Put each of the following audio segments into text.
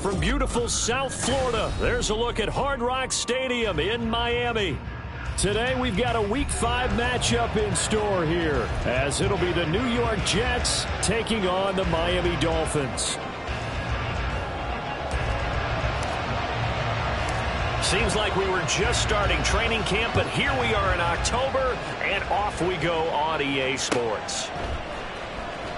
From beautiful South Florida, there's a look at Hard Rock Stadium in Miami. Today we've got a Week 5 matchup in store here, as it'll be the New York Jets taking on the Miami Dolphins. Seems like we were just starting training camp, but here we are in October, and off we go on EA Sports.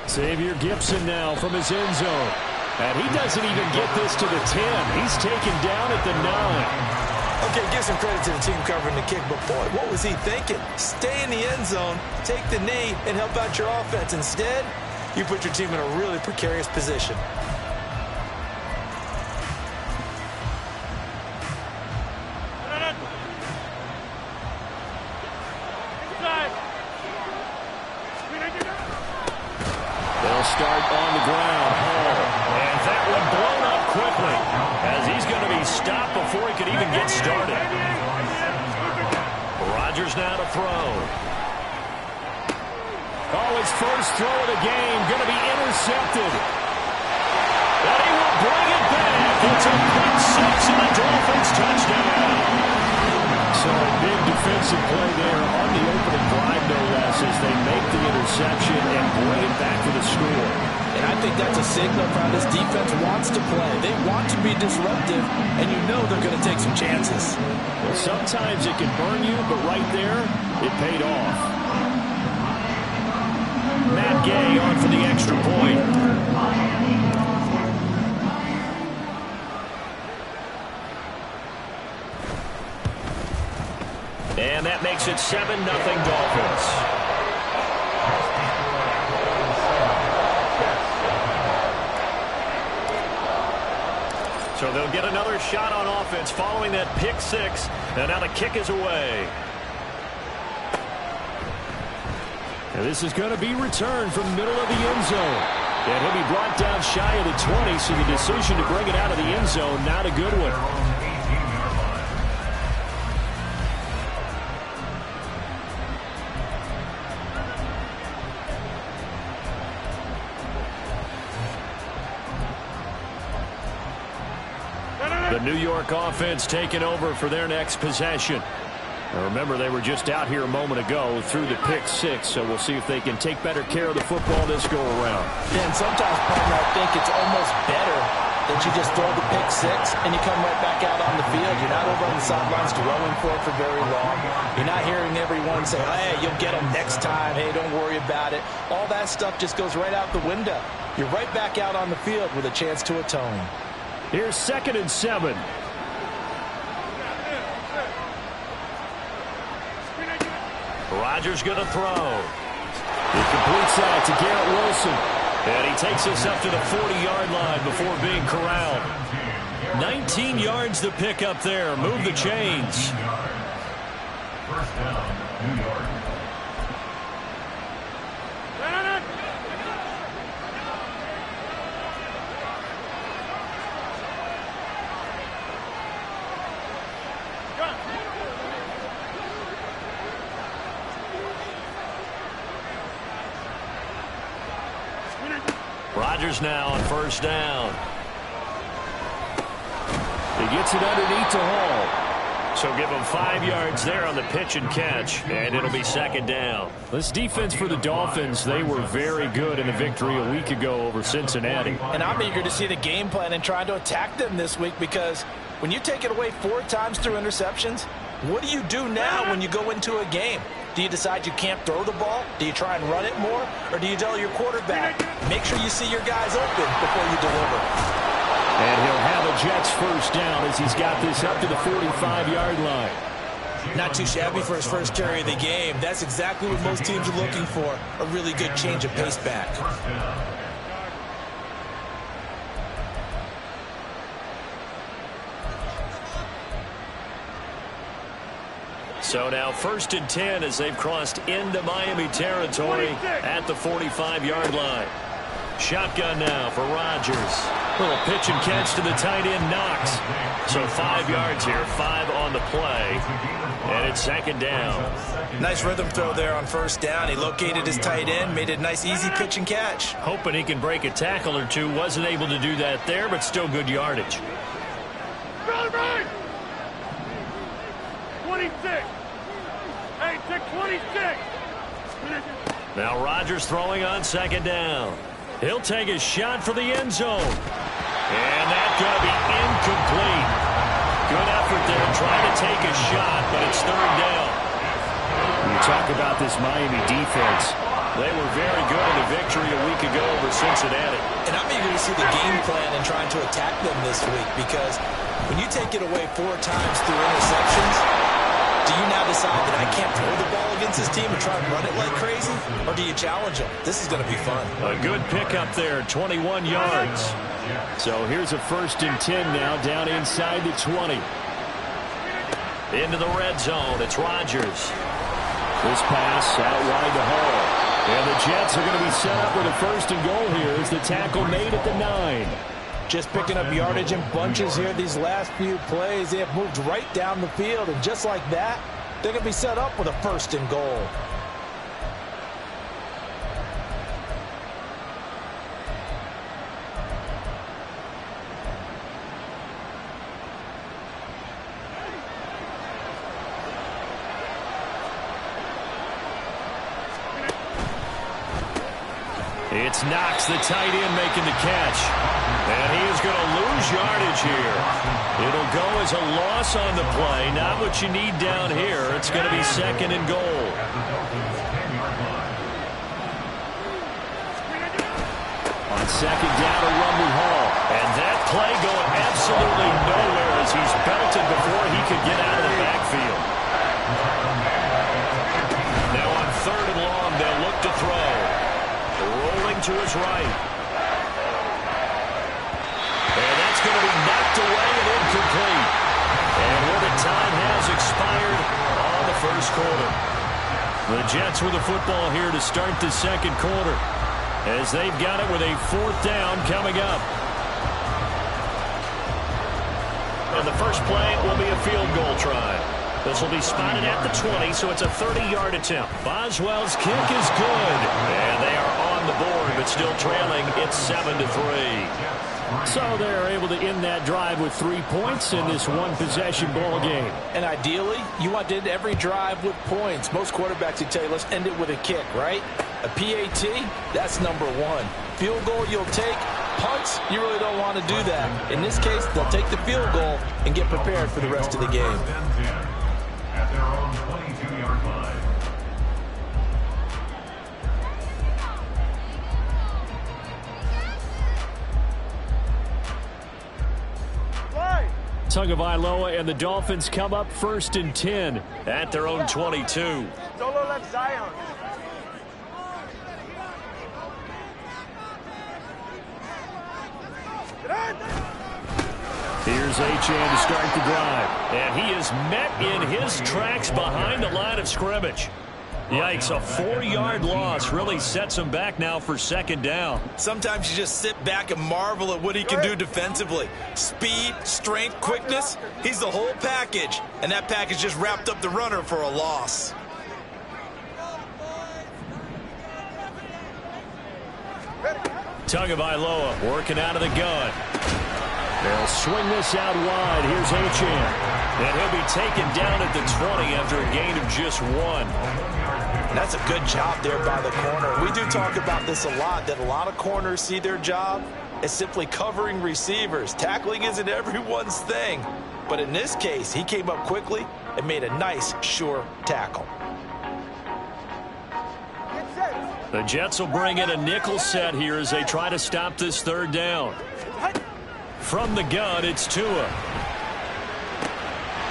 Xavier Gipson now from his end zone. And he doesn't even get this to the 10. He's taken down at the 9. Okay, give some credit to the team covering the kick, but boy, what was he thinking? Stay in the end zone, take the knee, and help out your offense. Instead, you put your team in a really precarious position. On the ground. Hall. And that one blown up quickly as he's going to be stopped before he could even get started. Rodgers now to throw. Oh, his first throw of the game going to be intercepted. And he will bring it back. It's a six and the Dolphins touchdown. So a big defensive play there on the opening drive, no less, as they make the interception and bring it back for the score. And I think that's a signal for how this defense wants to play. They want to be disruptive, and you know they're going to take some chances. Well, sometimes it can burn you, but right there, it paid off. Matt Gay on for the extra point. Makes it 7-0 Dolphins. So they'll get another shot on offense following that pick six. And now the kick is away. And this is going to be returned from middle of the end zone. And he'll be brought down shy of the 20, so the decision to bring it out of the end zone, not a good one. Offense taking over for their next possession. Now remember, they were just out here a moment ago through the pick six, so we'll see if they can take better care of the football this go-around. And sometimes, partner, I think it's almost better that you just throw the pick six and you come right back out on the field. You're not over on the sidelines dwelling for it for very long. You're not hearing everyone say, hey, you'll get them next time. Hey, don't worry about it. All that stuff just goes right out the window. You're right back out on the field with a chance to atone. Here's second and seven. Rodgers going to throw. He completes that to Garrett Wilson. And he takes us up to the 40-yard line before being corralled. 19 yards to pick up there. Move the chains. First down, New York. Rodgers now on first down. He gets it underneath to Hall. So give him five yards there on the pitch and catch, and it'll be second down. This defense for the Dolphins, they were very good in the victory a week ago over Cincinnati. And I'm eager to see the game plan and trying to attack them this week because when you take it away four times through interceptions, what do you do now when you go into a game? Do you decide you can't throw the ball? Do you try and run it more? Or do you tell your quarterback, make sure you see your guys open before you deliver? And he'll have a Jets first down as he's got this up to the 45-yard line. Not too shabby for his first carry of the game. That's exactly what most teams are looking for, a really good change of pace back. So now first and 10 as they've crossed into Miami territory at the 45-yard line. Shotgun now for Rodgers. Little pitch and catch to the tight end, Knox. So five yards here, five on the play. And it's second down. Nice rhythm throw there on first down. He located his tight end, made it a nice easy pitch and catch. Hoping he can break a tackle or two. Wasn't able to do that there, but still good yardage. 26. Hey, 26. Now Rodgers throwing on second down. He'll take his shot for the end zone. And that's going to be incomplete. Good effort there trying to take a shot, but it's third down. You talk about this Miami defense. They were very good in the victory a week ago over Cincinnati. And I'm eager to see the game plan and trying to attack them this week because when you take it away four times through interceptions, do you now decide that I can't throw the ball against this team and try to run it like crazy? Or do you challenge them? This is going to be fun. A good pickup there, 21 yards. So here's a first and 10 now down inside the 20. Into the red zone. It's Rodgers. This pass out wide to Hall. And the Jets are going to be set up with a first and goal here as the tackle made at the 9. Just picking up yardage in bunches here these last few plays. They have moved right down the field, and just like that, they're going to be set up with a first and goal. It's Knox, the tight end, making the catch. And he is going to lose yardage here. It'll go as a loss on the play. Not what you need down here. It's going to be second and goal. On second down, a rumble Hall. And that play going absolutely nowhere as he's belted before he could get out of the backfield. Now on third and long, they'll look to throw. Rolling to his right. And that's going to be knocked away and incomplete. And where the time has expired on the first quarter. The Jets with the football here to start the second quarter as they've got it with a fourth down coming up. And the first play will be a field goal try. This will be spotted at the 20, so it's a 30-yard attempt. Boswell's kick is good. And they are on the board, but still trailing. It's 7 to three. So they're able to end that drive with three points in this one-possession ball game. And ideally, you want to end every drive with points. Most quarterbacks would tell you, let's end it with a kick, right? A PAT, that's number one. Field goal you'll take. Punts, you really don't want to do that. In this case, they'll take the field goal and get prepared for the rest of the game. Play. Tagovailoa and the Dolphins come up first and 10 at their own 22. Solo left Zion. Here's Achane to start the drive. And he is met in his tracks behind the line of scrimmage. Yikes, a four-yard loss really sets him back now for second down. Sometimes you just sit back and marvel at what he can do defensively. Speed, strength, quickness, he's the whole package. And that package just wrapped up the runner for a loss. Tagovailoa working out of the gun. They'll swing this out wide. Here's Achane. And he'll be taken down at the 20 after a gain of just one. That's a good job there by the corner. We do talk about this a lot, that a lot of corners see their job as simply covering receivers. Tackling isn't everyone's thing. But in this case, he came up quickly and made a nice, sure tackle. The Jets will bring in a nickel set here as they try to stop this third down. From the gun, it's Tua.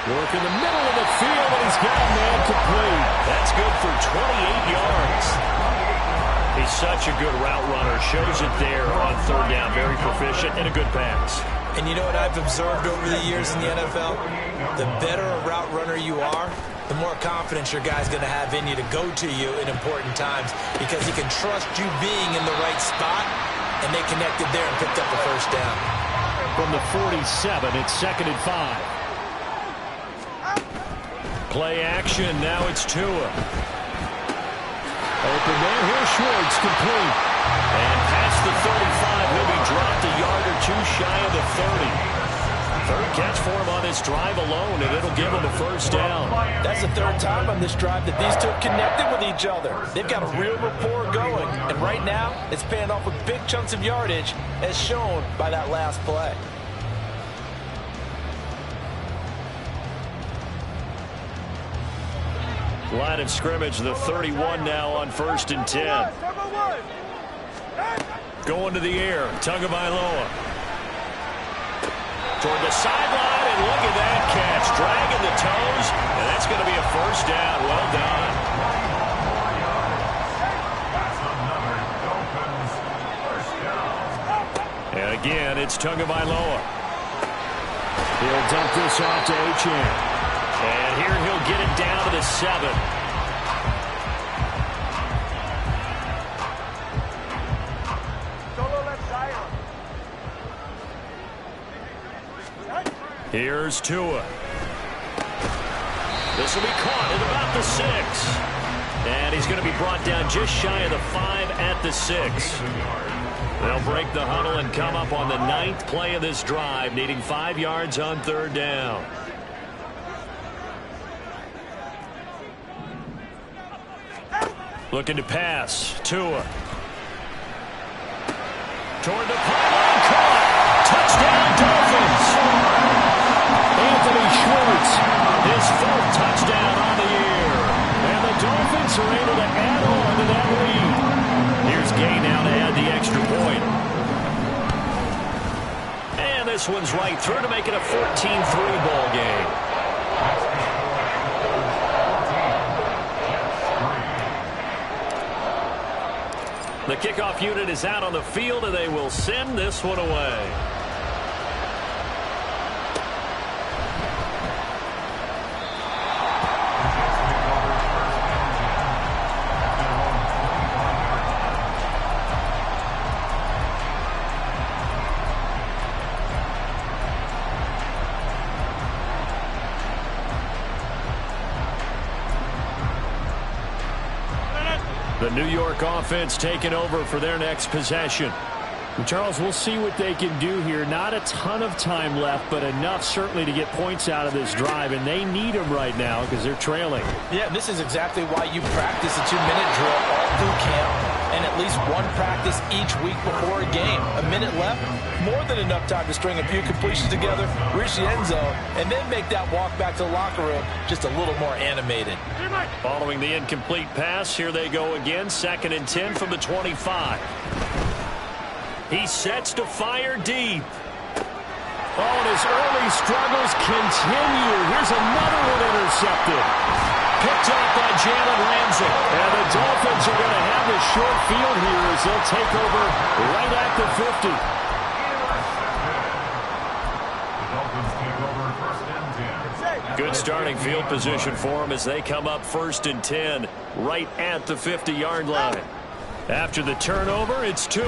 Work in the middle of the field, and he's got a man complete. Good for 28 yards. He's such a good route runner. Shows it there on third down. Very proficient and a good pass. And you know what I've observed over the years in the NFL? The better a route runner you are, the more confidence your guy's going to have in you to go to you in important times because he can trust you being in the right spot, and they connected there and picked up a first down. From the 47, it's second and five. Play action. Now it's Tua. Open man. Here's Schwartz complete. And past the 35, he'll be dropped a yard or two shy of the 30. Third catch for him on this drive alone, and it'll give him a first down. That's the third time on this drive that these two have connected with each other. They've got a real rapport going, and right now it's paying off with big chunks of yardage, as shown by that last play. Line of scrimmage, the 31 now on first and 10. Going to the air, Tagovailoa. Toward the sideline, and look at that catch. Dragging the toes, and that's going to be a first down. Well done. And again, it's Tagovailoa. He'll dump this off to Achane. And here he'll get it down to the seven. Here's Tua. This will be caught at about the six. And he's going to be brought down just shy of the five at the six. They'll break the huddle and come up on the ninth play of this drive, needing five yards on third down. Looking to pass. Tua. Toward the pylon. Caught. Touchdown Dolphins. Anthony Schwartz. His fourth touchdown on the year. And the Dolphins are able to add on to that lead. Here's Gay now to add the extra point. And this one's right through to make it a 14-3 ball game. The kickoff unit is out on the field, and they will send this one away. New York offense taking over for their next possession. Charles, we'll see what they can do here. Not a ton of time left, but enough certainly to get points out of this drive, and they need them right now because they're trailing. Yeah, this is exactly why you practice a two-minute drill all through camp and at least one practice each week before a game. A minute left, more than enough time to string a few completions together, reach the end zone, and then make that walk back to the locker room just a little more animated. Following the incomplete pass, here they go again. Second and 10 from the 25. He sets to fire deep. Oh, and his early struggles continue. Here's another one intercepted. Picked up by Jalen Ramsey. And the Dolphins are going to have a short field here as they'll take over right at the 50. Starting field position for them as they come up first and 10 right at the 50-yard line. After the turnover, it's Tua.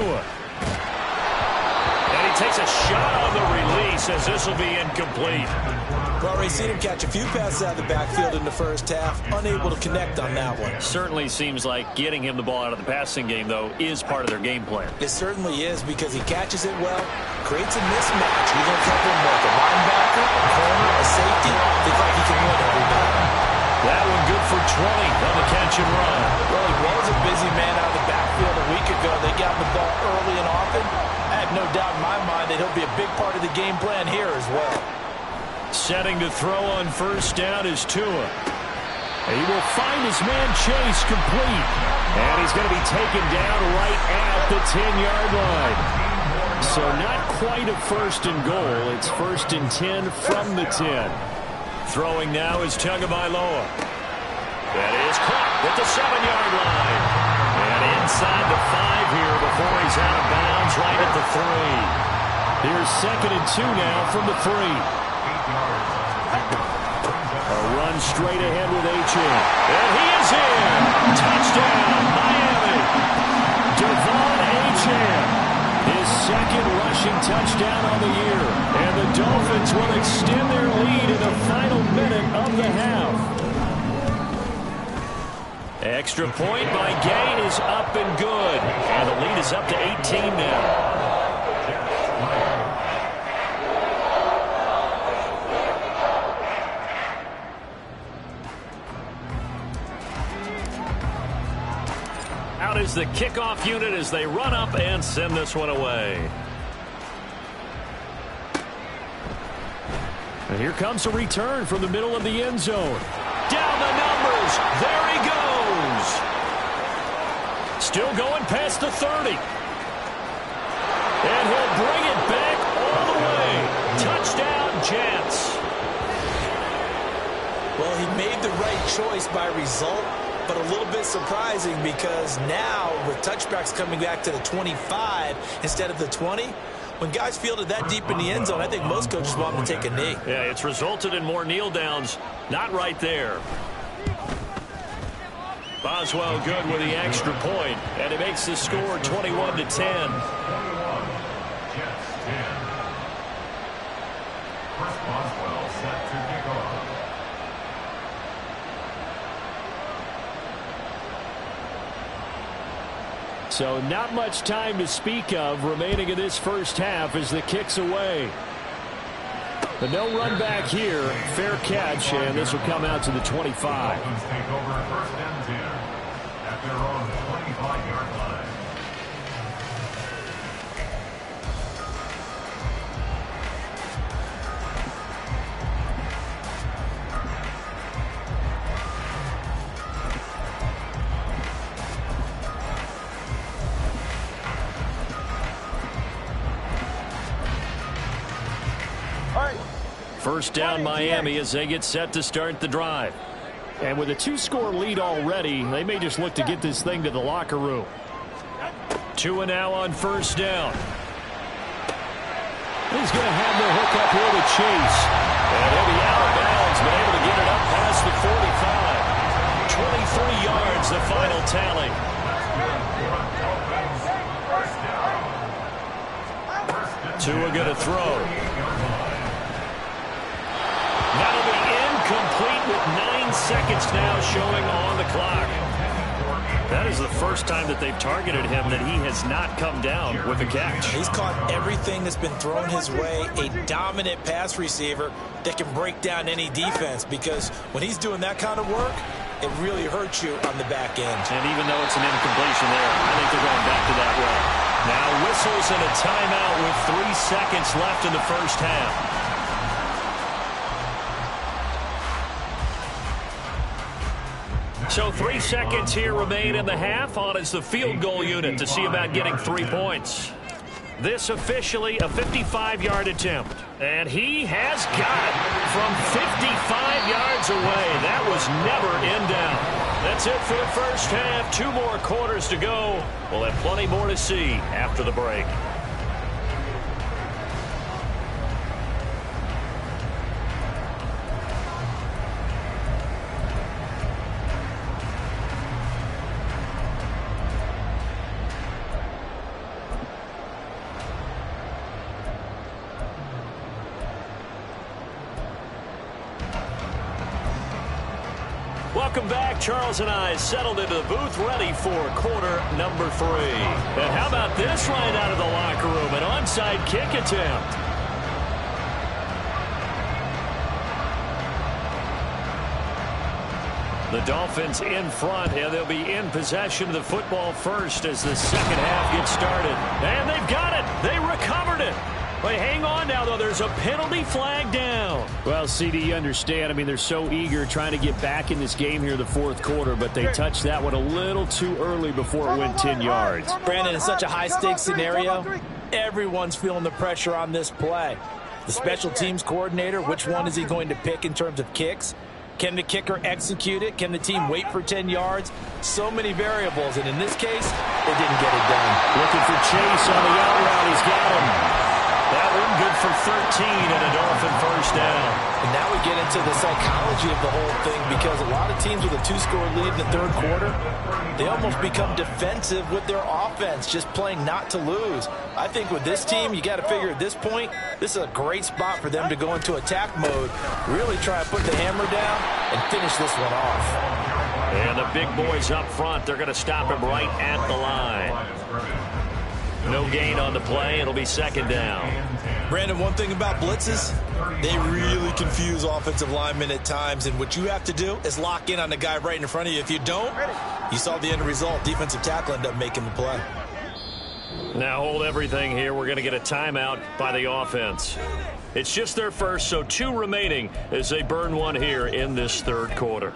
And he takes a shot on the release as this will be incomplete. Already seen him catch a few passes out of the backfield in the first half, unable to connect on that one. Certainly seems like getting him the ball out of the passing game, though, is part of their game plan. It certainly is because he catches it well, creates a mismatch. He's going to cover him like a linebacker, a corner, a safety. They like he can win every battle. That one good for 20 on the catch and run. Well, he was a busy man out of the backfield a week ago. They got him the ball early and often. I have no doubt in my mind that he'll be a big part of the game plan here as well. Setting to throw on first down is Tua. He will find his man Chase complete. And he's going to be taken down right at the 10-yard line. So not quite a first and goal. It's first and 10 from the 10. Throwing now is Tagovailoa. That is caught at the 7-yard line. And inside the 5 here before he's out of bounds right at the 3. Here's second and two now from the 3. A run straight ahead with Achane. And he is in. Touchdown, Miami. De'Von Achane. His second rushing touchdown on the year. And the Dolphins will extend their lead in the final minute of the half. Extra point by Gay is up and good. And the lead is up to 18 now. The kickoff unit as they run up and send this one away. And here comes a return from the middle of the end zone. Down the numbers. There he goes. Still going past the 30. And he'll bring it back all the way. Touchdown, Jets. Well, he made the right choice by result, but a little bit surprising because now with touchbacks coming back to the 25 instead of the 20, when guys fielded that deep in the end zone, I think most coaches want them to take a knee. Yeah, it's resulted in more kneel downs. Not right there. Boswell good with the extra point, and it makes the score 21 to 10. 21, Jets 10. Chris Boswell set to kick off. So not much time to speak of remaining in this first half as the kick's away. But no run back here. Fair catch, and this will come out to the 25. First down Miami as they get set to start the drive. And with a two-score lead already, they may just look to get this thing to the locker room. Two and now on first down. He's going to have the hook up here to Chase. And he'll be out of bounds, but able to get it up past the 45. 23 yards, the final tally. Tua going to throw. That'll be incomplete with nine seconds now showing on the clock. That is the first time that they've targeted him that he has not come down with a catch. He's caught everything that's been thrown his way, a dominant pass receiver that can break down any defense because when he's doing that kind of work, it really hurts you on the back end. And even though it's an incompletion there, I think they're going back to that way. Now whistles and a timeout with three seconds left in the first half. So three seconds here remain in the half on as the field goal unit to see about getting three points. This officially a 55-yard attempt. And he has got it from 55 yards away. That was never in doubt. That's it for the first half. Two more quarters to go. We'll have plenty more to see after the break. Charles and I settled into the booth ready for quarter number three. And how about this right out of the locker room? An onside kick attempt. The Dolphins in front, and they'll be in possession of the football first as the second half gets started. And they've got it. They recovered it. But hang on now, though. There's a penalty flag down. Well, CD, you understand. I mean, they're so eager trying to get back in this game here the fourth quarter, but they touched that one a little too early before it went 10 yards. Brandon, in such a high-stakes scenario, everyone's feeling the pressure on this play. The special teams coordinator, which one is he going to pick in terms of kicks? Can the kicker execute it? Can the team wait for 10 yards? So many variables, and in this case, it didn't get it done. Looking for Chase on the out route. He's got him. That one good for 13 and a Dolphin first down. And now we get into the psychology of the whole thing because a lot of teams with a two-score lead in the third quarter, they almost become defensive with their offense, just playing not to lose. I think with this team, you got to figure at this point, this is a great spot for them to go into attack mode, really try to put the hammer down and finish this one off. And the big boys up front, they're going to stop him right at the line. No gain on the play. It'll be second down. Brandon, one thing about blitzes, they really confuse offensive linemen at times, and what you have to do is lock in on the guy right in front of you. If you don't, you saw the end result. Defensive tackle end up making the play. Now hold everything here. We're going to get a timeout by the offense. It's just their first, so two remaining as they burn one here in this third quarter.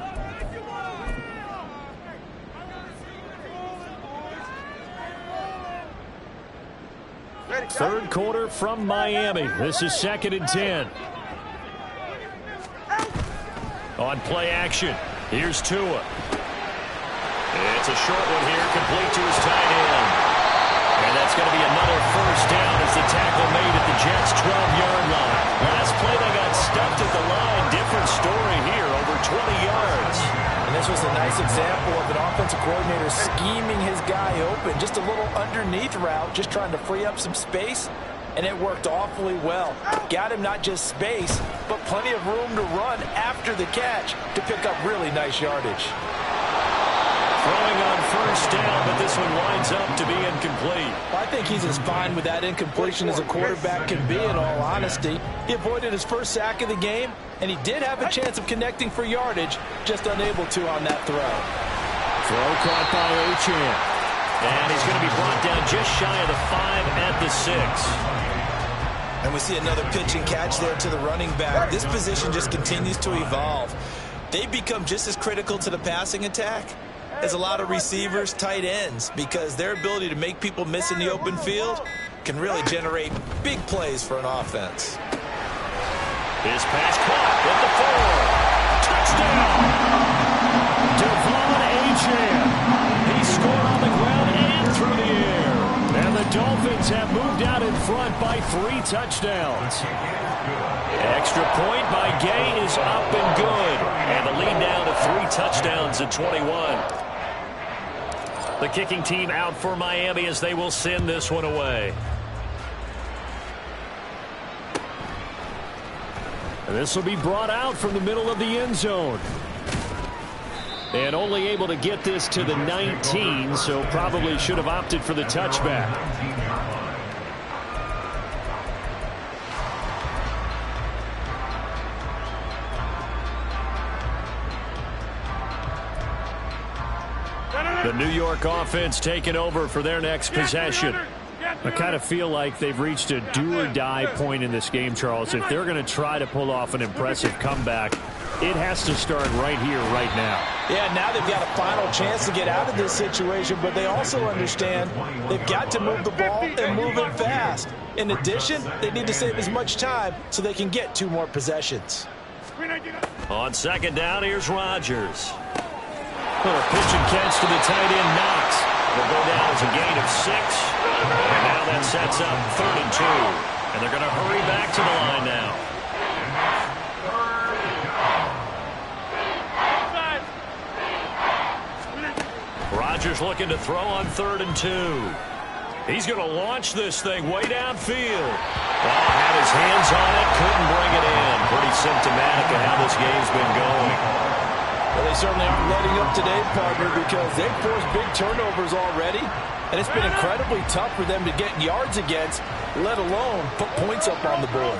Third quarter from Miami. This is second and ten. On play action, here's Tua. It's a short one here, complete to his tight end. And that's going to be another first down as the tackle made at the Jets' 12-yard line. Last play, they got stuffed at the line. Different story here, over 20 yards. And this was a nice example of an offensive coordinator scheming his guy open. Just a little underneath route, just trying to free up some space, and it worked awfully well. Got him not just space, but plenty of room to run after the catch to pick up really nice yardage. Throwing on first down, but this one winds up to be incomplete. I think he's as fine with that incompletion as a quarterback can be, in all honesty. He avoided his first sack of the game, and he did have a chance of connecting for yardage, just unable to on that throw. Throw caught by Achane. And he's going to be brought down just shy of the five at the six. And we see another pitch and catch there to the running back. This position just continues to evolve. They become just as critical to the passing attack as a lot of receivers, tight ends, because their ability to make people miss in the open field can really generate big plays for an offense. His pass caught at the four. Touchdown! De'Von Achane. He scored on the ground and through the air. And the Dolphins have moved out in front by three touchdowns. Extra point by Gay is up and good. And the lead down to three touchdowns at 21. The kicking team out for Miami as they will send this one away. And this will be brought out from the middle of the end zone. And only able to get this to the 19, so probably should have opted for the touchback. The New York offense taking over for their next possession. I kind of feel like they've reached a do-or-die point in this game, Charles. If they're going to try to pull off an impressive comeback, it has to start right here, right now. Yeah, now they've got a final chance to get out of this situation, but they also understand they've got to move the ball and move it fast. In addition, they need to save as much time so they can get two more possessions. On second down, here's Rodgers. Little pitch and catch to the tight end, Knox. Will go down as a gain of six. And now that sets up third and two. And they're going to hurry back to the line now. Rodgers looking to throw on third and two. He's going to launch this thing way downfield. Oh, had his hands on it, couldn't bring it in. Pretty symptomatic of how this game's been going. Well, they certainly aren't letting up today, partner, because they've forced big turnovers already, and it's been incredibly tough for them to get yards against, let alone put points up on the board.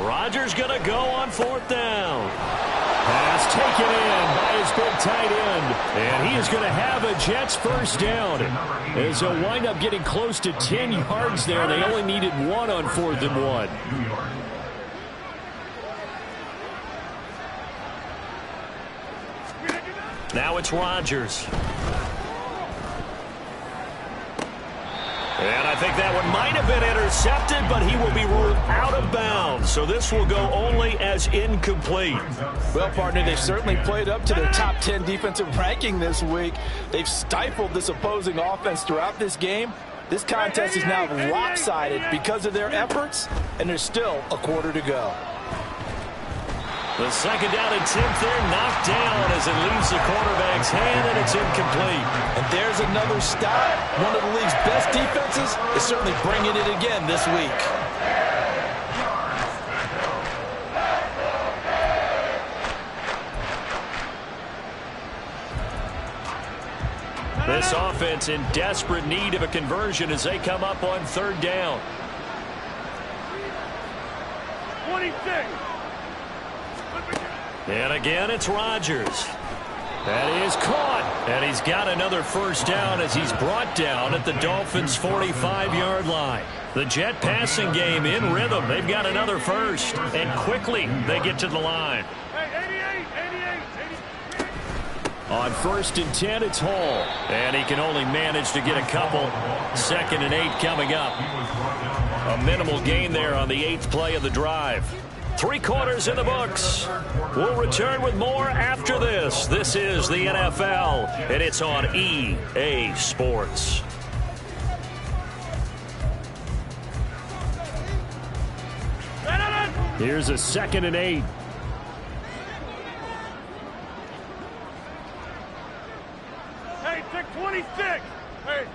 Rodgers going to go on fourth down. Pass taken in by his big tight end. And he is going to have a Jets first down. As they'll wind up getting close to 10 yards there. They only needed one on fourth and one. Now it's Rodgers. And I think that one might have been intercepted, but he will be ruled out of bounds. So this will go only as incomplete. Well, partner, they've certainly played up to their top 10 defensive ranking this week. They've stifled this opposing offense throughout this game. This contest is now lopsided because of their efforts, and there's still a quarter to go. The second down attempt there knocked down as it leaves the quarterback's hand, and it's incomplete. And there's another stop. One of the league's best defenses is certainly bringing it again this week. This offense in desperate need of a conversion as they come up on third down. 26. And again, it's Rodgers. That is caught. And he's got another first down as he's brought down at the Dolphins' 45-yard line. The Jet passing game in rhythm. They've got another first. And quickly, they get to the line. Hey, 88, 88, 88. On first and 10, it's Hall. And he can only manage to get a couple. Second and eight coming up. A minimal gain there on the eighth play of the drive. Three quarters in the books. We'll return with more after this. This is the NFL, and it's on EA Sports. Here's a second and eight. Hey, take 26. Hey.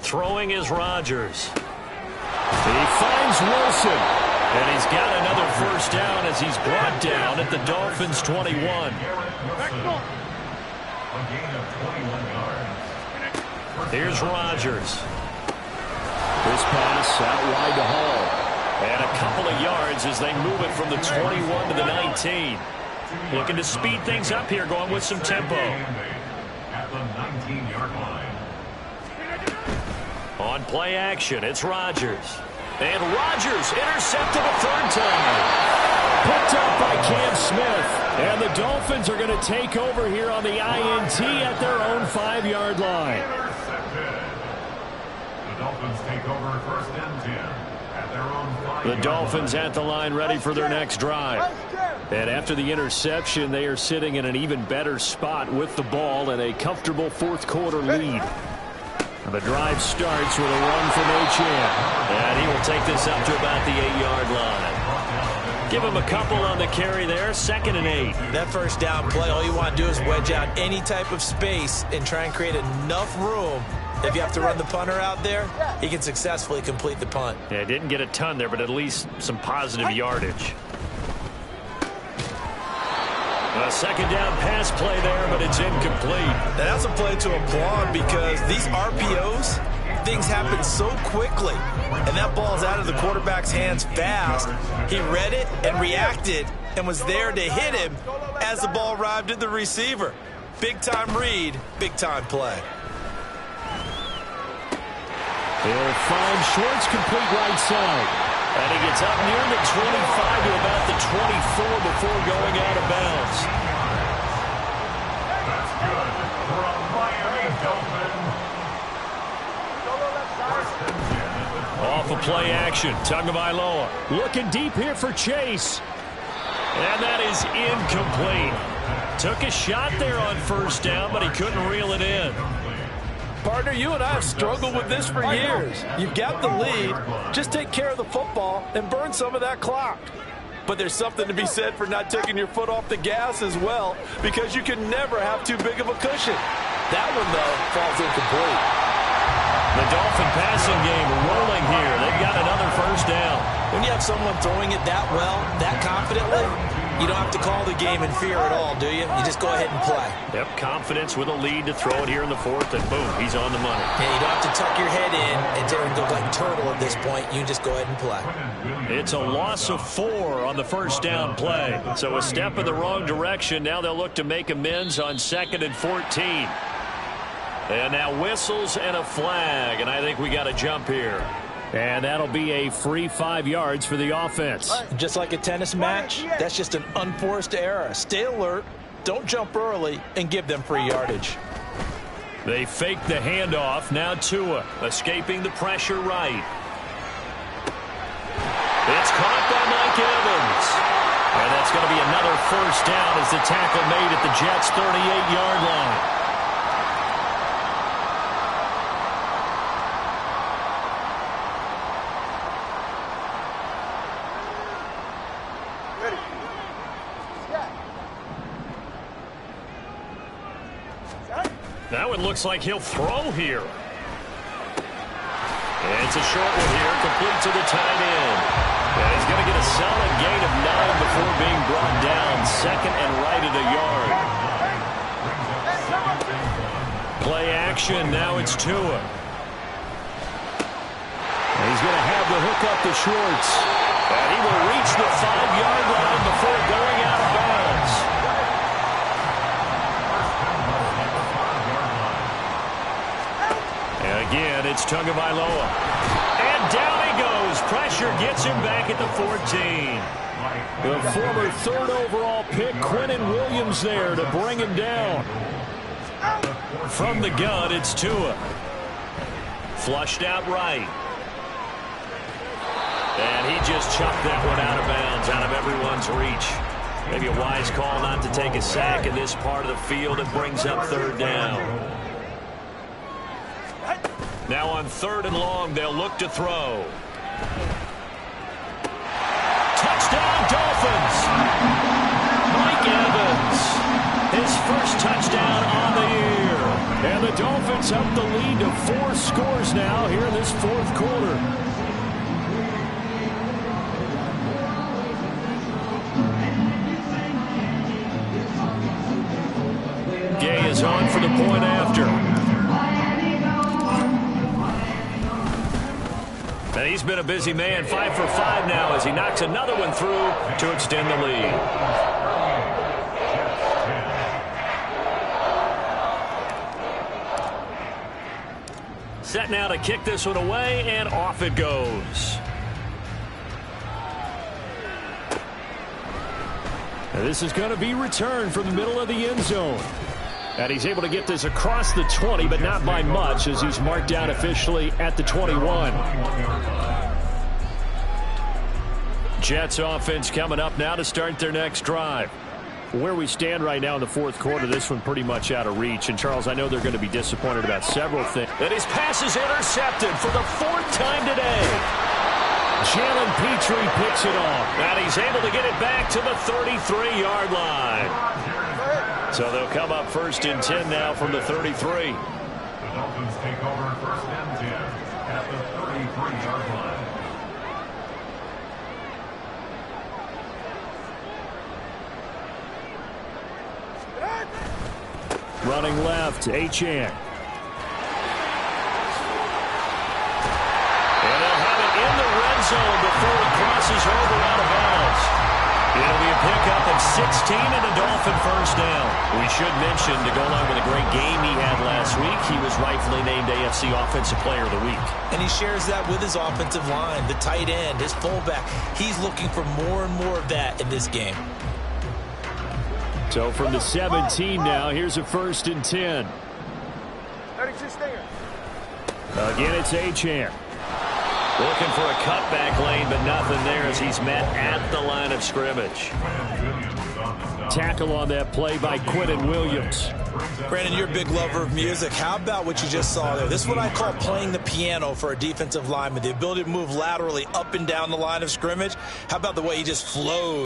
Throwing is Rodgers. He finds Wilson. And he's got another first down as he's brought down at the Dolphins' 21. Back up. A gain of 21 yards. Here's Rodgers. This pass out wide to Hall. And a couple of yards as they move it from the 21 to the 19. Looking to speed things up here, going with some tempo. At the 19-yard line. On play action, it's Rodgers. And Rodgers intercepted a third time. Picked up by Cam Smith. And the Dolphins are going to take over here on the INT at their own five-yard line. The Dolphins take over first and 10 at their own five-yard The Dolphins line. at the line ready for their next drive. And after the interception, they are sitting in an even better spot with the ball and a comfortable fourth quarter lead. And the drive starts with a run from Achane. And he will take this up to about the eight-yard line. Give him a couple on the carry there, second and eight. That first down play, all you want to do is wedge out any type of space and try and create enough room. If you have to run the punter out there, he can successfully complete the punt. Yeah, didn't get a ton there, but at least some positive yardage. A second down pass play there, but it's incomplete. That's a play to applaud because these RPOs, things happen so quickly. And that ball's out of the quarterback's hands fast. He read it and reacted and was there to hit him as the ball arrived at the receiver. Big time read, big time play. He'll find Schwartz complete right side. And he gets up near the 25 to about the 24 before going out of bounds. That's good for a Miami Dolphin. Off of play action, Tagovailoa looking deep here for Chase. And that is incomplete. Took a shot there on first down, but he couldn't reel it in. Partner, you and I have struggled with this for years. You've got the lead. Just take care of the football and burn some of that clock. But there's something to be said for not taking your foot off the gas as well because you can never have too big of a cushion. That one, though, falls incomplete. The Dolphin passing game rolling here. They've got another first down. When you have someone throwing it that well, that confidently, you don't have to call the game in fear at all, do you? You just go ahead and play. Yep, confidence with a lead to throw it here in the fourth, and boom, he's on the money. Yeah, you don't have to tuck your head in and and go like turtle at this point. You just go ahead and play. It's a loss of four on the first down play. So a step in the wrong direction. Now they'll look to make amends on second and 14. And now whistles and a flag, and I think we got a jump here. And that'll be a free five yards for the offense. Just like a tennis match, that's just an unforced error. Stay alert, don't jump early, and give them free yardage. They fake the handoff. Now Tua escaping the pressure right. It's caught by Mike Evans. And that's going to be another first down as the tackle made at the Jets' 38-yard line. Looks like he'll throw here. It's a short one here, complete to the tight end. And he's going to get a solid gain of nine before being brought down. Second and right at a yard. Play action. Now it's Tua. And he's going to have the hook up to Schwartz. And he will reach the five-yard line before going out again, it's Tagovailoa. And down he goes. Pressure gets him back at the 14. The former third overall pick, Quinnen Williams there to bring him down. From the gun, it's Tua. Flushed out right. And he just chucked that one out of bounds, out of everyone's reach. Maybe a wise call not to take a sack in this part of the field. It brings up third down. Now on third and long, they'll look to throw. Touchdown, Dolphins! Mike Evans, his first touchdown on the year. And the Dolphins up the lead to four scores now here in this fourth quarter. Gay is on for the point after. And he's been a busy man, five for five now as he knocks another one through to extend the lead. Set now to kick this one away, and off it goes. This is going to be returned from the middle of the end zone. And he's able to get this across the 20, but not by much as he's marked down officially at the 21. Jets offense coming up now to start their next drive. Where we stand right now in the fourth quarter, this one pretty much out of reach. And, Charles, I know they're going to be disappointed about several things. And his pass is intercepted for the fourth time today. Jalen Petrie picks it off. And he's able to get it back to the 33-yard line. So they'll come up first and 10 now from the 33. The Dolphins take over first and 10 at the 33-yard line. Running left, Achane. And they'll have it in the red zone before it crosses over out of bounds. It'll be a pickup of 16 and a Dolphin first down. We should mention, to go along with a great game he had last week, he was rightfully named AFC Offensive Player of the Week. And he shares that with his offensive line, the tight end, his fullback. He's looking for more and more of that in this game. So from the 17 now, here's a first and 10. 36 stinger. Again, it's Achane. Looking for a cutback lane, but nothing there as he's met at the line of scrimmage. Tackle on that play by Quinnen Williams. Brandon, you're a big lover of music. How about what you just saw there? This is what I call playing the piano for a defensive lineman. The ability to move laterally up and down the line of scrimmage. How about the way he just flows?